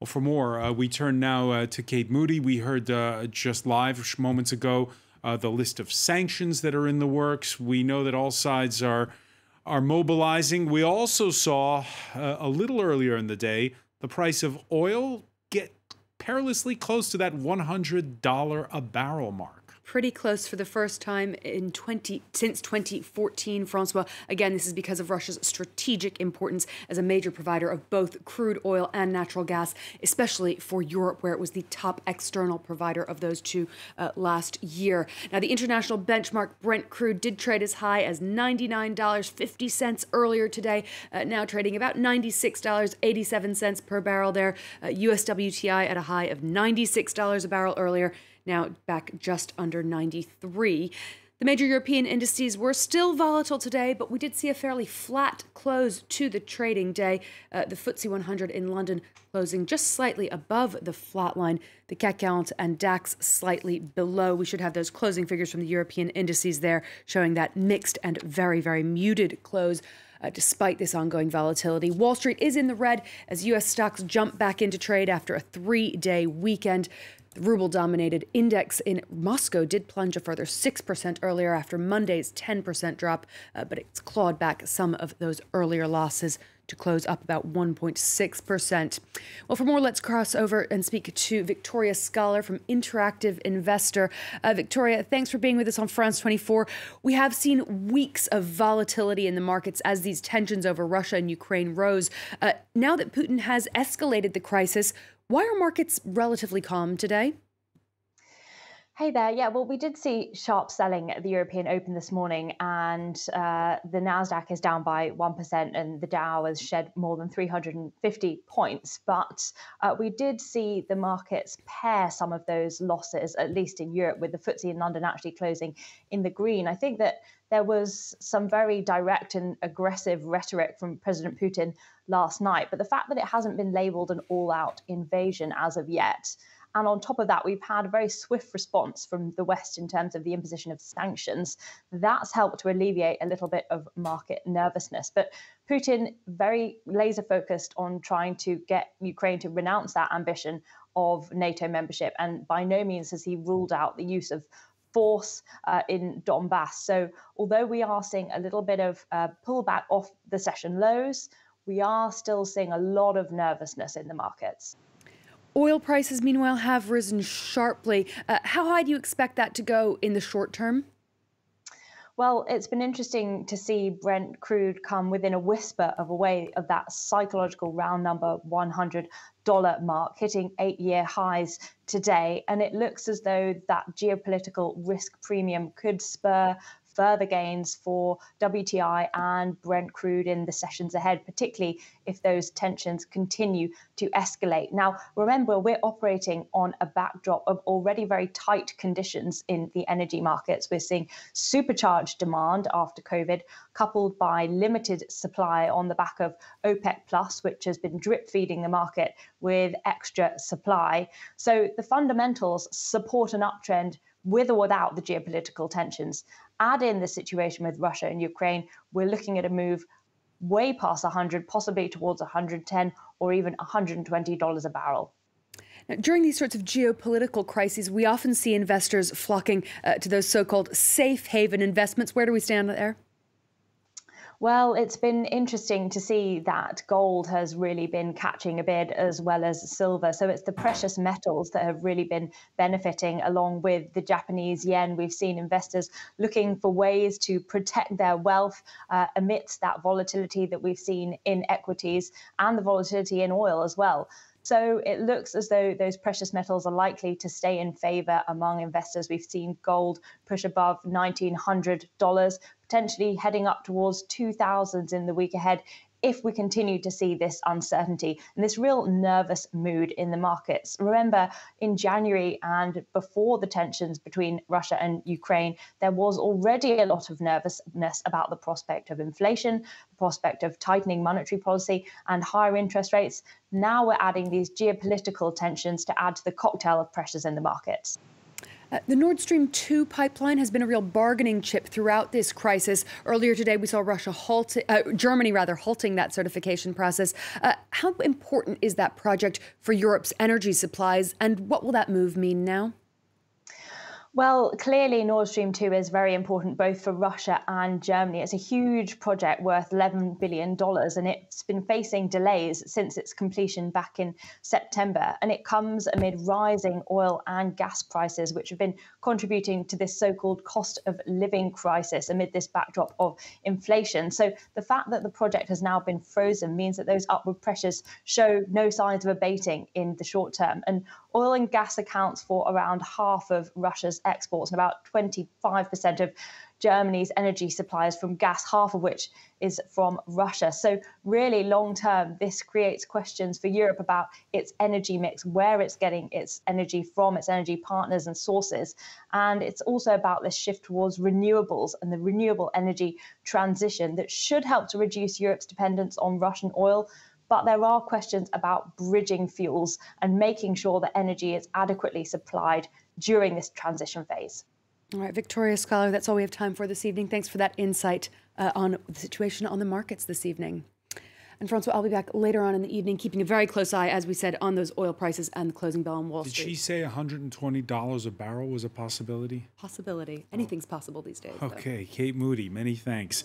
Well, for more, uh, we turn now uh, to Kate Moody. We heard uh, just live moments ago uh, the list of sanctions that are in the works. We know that all sides are are mobilizing. We also saw uh, a little earlier in the day the price of oil get perilously close to that $100 a barrel mark pretty close for the first time in 20 since 2014 Francois. Again this is because of Russia's strategic importance as a major provider of both crude oil and natural gas especially for Europe where it was the top external provider of those two uh, last year. Now the international benchmark Brent crude did trade as high as $99.50 earlier today uh, now trading about $96.87 per barrel there. Uh, US WTI at a high of $96 a barrel earlier now back just under 93. The major European indices were still volatile today, but we did see a fairly flat close to the trading day. Uh, the FTSE 100 in London closing just slightly above the flat line. The CAC 40 and DAX slightly below. We should have those closing figures from the European indices there showing that mixed and very, very muted close. Uh, despite this ongoing volatility. Wall Street is in the red as U.S. stocks jump back into trade after a three day weekend. The ruble dominated index in Moscow did plunge a further 6% earlier after Monday's 10% drop, uh, but it's clawed back some of those earlier losses to close up about 1.6%. Well, for more, let's cross over and speak to Victoria Scholar from Interactive Investor. Uh, Victoria, thanks for being with us on France 24. We have seen weeks of volatility in the markets as these tensions over Russia and Ukraine rose. Uh, now that Putin has escalated the crisis, why are markets relatively calm today? Hey there. Yeah, well, we did see sharp selling at the European Open this morning, and uh, the Nasdaq is down by one percent, and the Dow has shed more than 350 points. But uh, we did see the markets pare some of those losses, at least in Europe, with the FTSE in London actually closing in the green. I think that there was some very direct and aggressive rhetoric from President Putin last night. But the fact that it hasn't been labeled an all out invasion as of yet. And on top of that, we've had a very swift response from the West in terms of the imposition of sanctions. That's helped to alleviate a little bit of market nervousness. But Putin very laser focused on trying to get Ukraine to renounce that ambition of NATO membership. And by no means has he ruled out the use of force uh, in Donbass. So, although we are seeing a little bit of uh, pullback off the session lows, we are still seeing a lot of nervousness in the markets. Oil prices, meanwhile, have risen sharply. Uh, how high do you expect that to go in the short term? Well, it's been interesting to see Brent crude come within a whisper of a way of that psychological round number 100 dollar mark, hitting eight year highs today. And it looks as though that geopolitical risk premium could spur further gains for WTI and Brent crude in the sessions ahead, particularly if those tensions continue to escalate. Now, remember, we're operating on a backdrop of already very tight conditions in the energy markets. We're seeing supercharged demand after COVID, coupled by limited supply on the back of OPEC Plus, which has been drip feeding the market with extra supply. So the fundamentals support an uptrend with or without the geopolitical tensions. Add in the situation with Russia and Ukraine, we're looking at a move way past 100, possibly towards 110 or even $120 a barrel. During these sorts of geopolitical crises, we often see investors flocking uh, to those so called safe haven investments. Where do we stand there? Well, it's been interesting to see that gold has really been catching a bid as well as silver. So it's the precious metals that have really been benefiting along with the Japanese yen. We've seen investors looking for ways to protect their wealth uh, amidst that volatility that we've seen in equities and the volatility in oil as well. So it looks as though those precious metals are likely to stay in favor among investors. We've seen gold push above $1,900, potentially heading up towards 2000s in the week ahead if we continue to see this uncertainty and this real nervous mood in the markets. Remember, in January and before the tensions between Russia and Ukraine, there was already a lot of nervousness about the prospect of inflation, the prospect of tightening monetary policy, and higher interest rates. Now we're adding these geopolitical tensions to add to the cocktail of pressures in the markets. Uh, the Nord Stream 2 pipeline has been a real bargaining chip throughout this crisis. Earlier today, we saw Russia halt, uh, Germany rather, halting that certification process. Uh, how important is that project for Europe's energy supplies, and what will that move mean now? Well, clearly, Nord Stream 2 is very important both for Russia and Germany. It's a huge project worth $11 billion, and it's been facing delays since its completion back in September. And it comes amid rising oil and gas prices, which have been contributing to this so called cost of living crisis amid this backdrop of inflation. So, the fact that the project has now been frozen means that those upward pressures show no signs of abating in the short term. And oil and gas accounts for around half of Russia's exports and about 25% of Germany's energy supplies from gas, half of which is from Russia. So, really, long term, this creates questions for Europe about its energy mix, where it's getting its energy from, its energy partners and sources. And it's also about this shift towards renewables and the renewable energy transition that should help to reduce Europe's dependence on Russian oil but there are questions about bridging fuels and making sure that energy is adequately supplied during this transition phase. All right, Victoria Scholar, that's all we have time for this evening. Thanks for that insight uh, on the situation on the markets this evening. And Francois, I'll be back later on in the evening, keeping a very close eye, as we said, on those oil prices and the closing bell on Wall Did Street. Did she say $120 a barrel was a possibility? Possibility. Anything's possible these days. though. Okay, Kate Moody, many thanks.